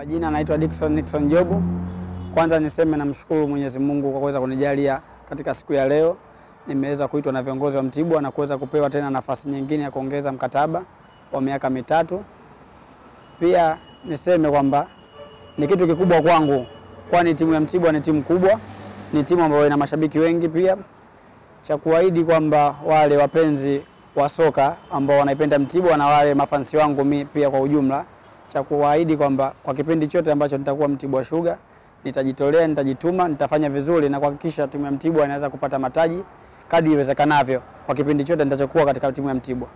Majina naitwa Dickson Nixon Jobu. Kwanza niseme namshukuru Mwenyezi Mungu kwa kuweza kunijalia katika siku ya leo nimeweza kuitwa na viongozi wa Mtibwa na kuweza kupewa tena nafasi nyingine ya kuongeza mkataba wa miaka mitatu. Pia niseme kwamba ni kitu kikubwa kwangu, kwani timu ya Mtibwa ni timu kubwa, ni timu ambayo ina mashabiki wengi. Pia cha kuahidi kwamba wale wapenzi wa soka ambao wanaipenda Mtibwa na wale mafansi wangu mi pia kwa ujumla, cha kuwaahidi kwamba kwa kipindi chote ambacho nitakuwa Mtibwa Sugar nitajitolea, nitajituma, nitafanya vizuri na kuhakikisha timu ya Mtibwa inaweza kupata mataji kadri iwezekanavyo kwa kipindi chote nitachokuwa katika timu ya Mtibwa.